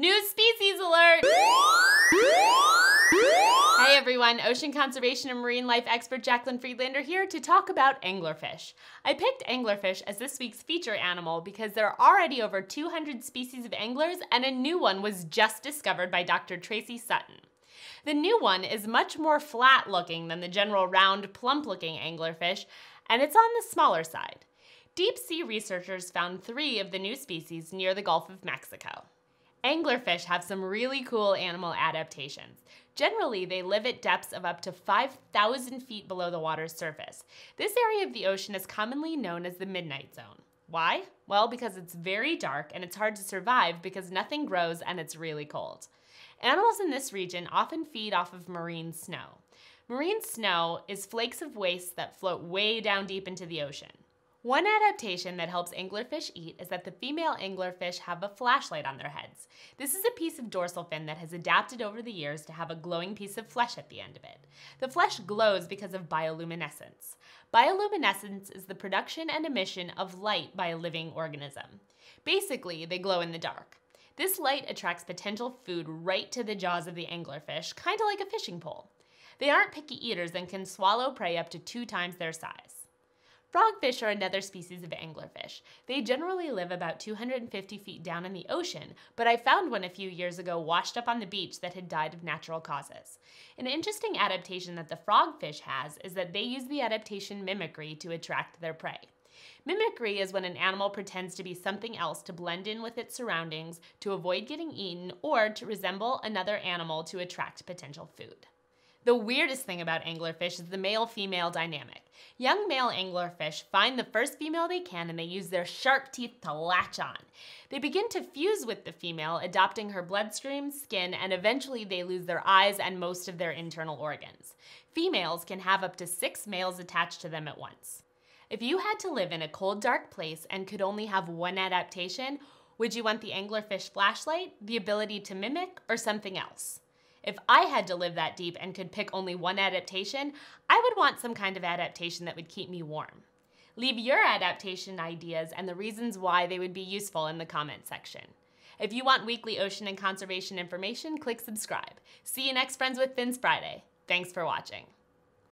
New species alert! Hey everyone, ocean conservation and marine life expert Jaclyn Friedlander here to talk about anglerfish. I picked anglerfish as this week's feature animal because there are already over 200 species of anglers and a new one was just discovered by Dr. Tracey Sutton. The new one is much more flat looking than the general round, plump looking anglerfish, and it's on the smaller side. Deep sea researchers found three of the new species near the Gulf of Mexico. Anglerfish have some really cool animal adaptations. Generally, they live at depths of up to 5,000 feet below the water's surface. This area of the ocean is commonly known as the midnight zone. Why? Well, because it's very dark and it's hard to survive because nothing grows and it's really cold. Animals in this region often feed off of marine snow. Marine snow is flakes of waste that float way down deep into the ocean. One adaptation that helps anglerfish eat is that the female anglerfish have a flashlight on their heads. This is a piece of dorsal fin that has adapted over the years to have a glowing piece of flesh at the end of it. The flesh glows because of bioluminescence. Bioluminescence is the production and emission of light by a living organism. Basically, they glow in the dark. This light attracts potential food right to the jaws of the anglerfish, kind of like a fishing pole. They aren't picky eaters and can swallow prey up to two times their size. Frogfish are another species of anglerfish. They generally live about 250 feet down in the ocean, but I found one a few years ago washed up on the beach that had died of natural causes. An interesting adaptation that the frogfish has is that they use the adaptation mimicry to attract their prey. Mimicry is when an animal pretends to be something else to blend in with its surroundings, to avoid getting eaten, or to resemble another animal to attract potential food. The weirdest thing about anglerfish is the male-female dynamic. Young male anglerfish find the first female they can and they use their sharp teeth to latch on. They begin to fuse with the female, adopting her bloodstream, skin, and eventually they lose their eyes and most of their internal organs. Females can have up to six males attached to them at once. If you had to live in a cold, dark place and could only have one adaptation, would you want the anglerfish flashlight, the ability to mimic, or something else? If I had to live that deep and could pick only one adaptation, I would want some kind of adaptation that would keep me warm. Leave your adaptation ideas and the reasons why they would be useful in the comment section. If you want weekly ocean and conservation information, click subscribe. See you next Friends with Fins Friday. Thanks for watching.